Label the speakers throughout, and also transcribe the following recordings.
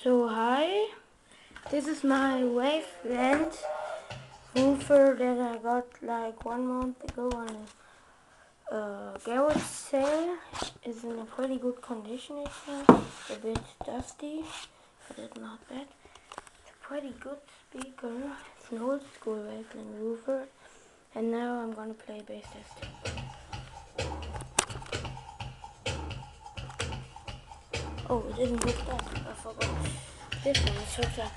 Speaker 1: So hi, this is my raveland woofer that I got like one month ago on a uh, garage sale. It's in a pretty good condition I think. A bit dusty, but it's not bad. It's a pretty good speaker. It's an old school raveland woofer. And now I'm gonna play bass test. Oh, it didn't hook up. I forgot. This one is hooked up.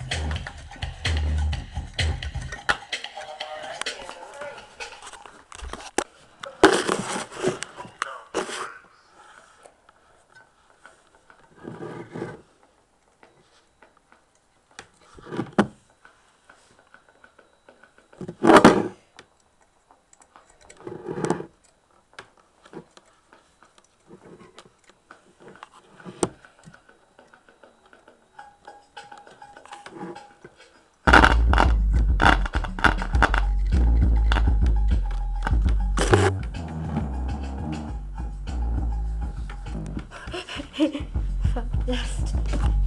Speaker 1: Fuck.